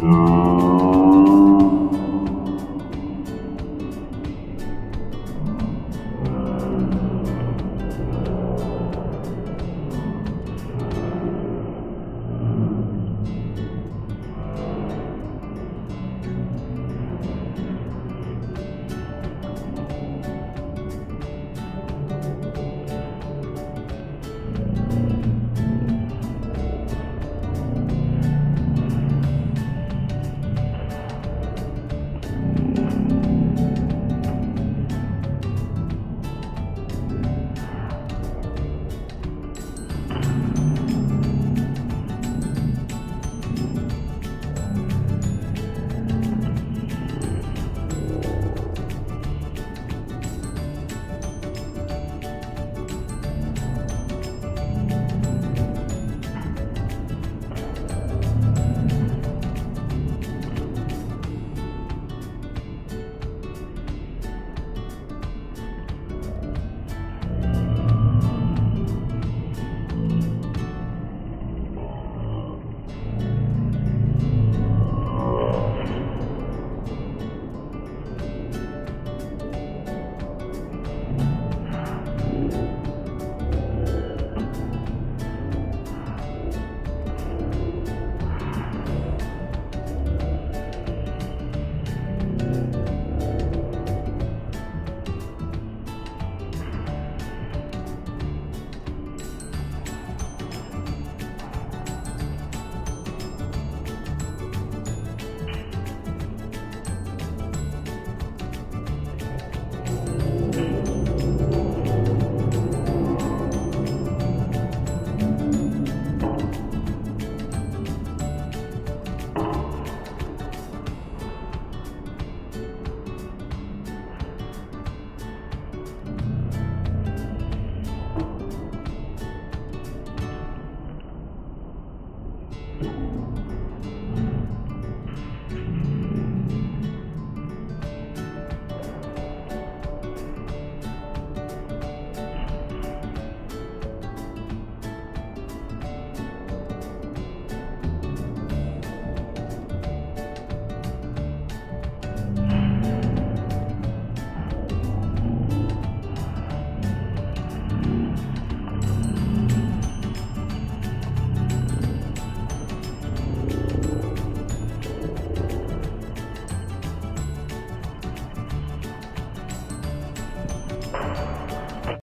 Mm-hmm.